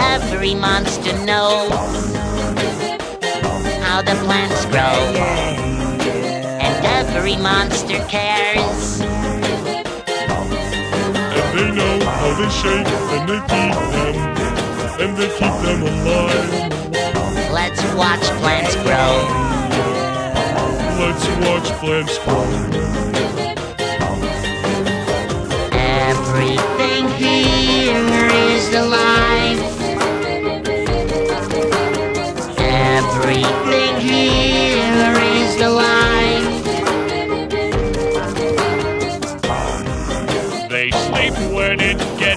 Every monster knows how the plants grow. And every monster cares. And they know how they shape and they them. And they keep them alive. Let's watch plants grow. Let's watch plants grow. Everything here is alive. Everything here is alive. They sleep when it gets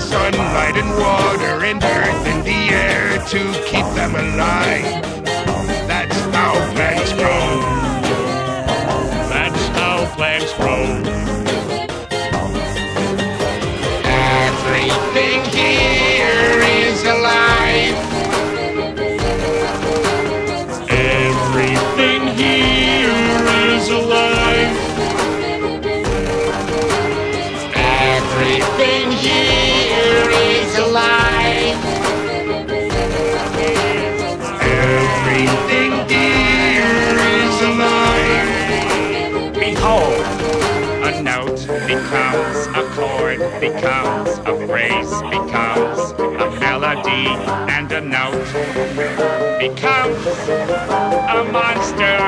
sunlight and water and earth and the air to keep them alive. That's how plants grow. That's how plants grow. Becomes a chord, becomes a phrase, becomes a melody, and a note becomes a monster.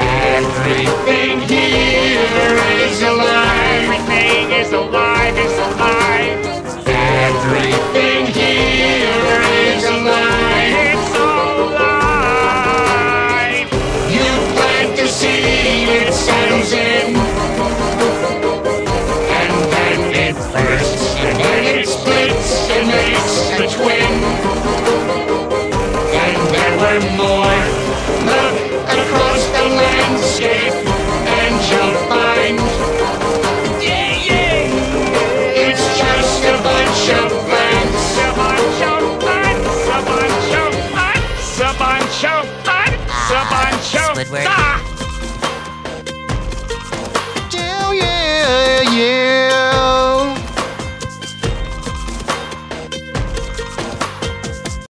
Everything in. And then it bursts, and then it splits and makes a twin. And there were more.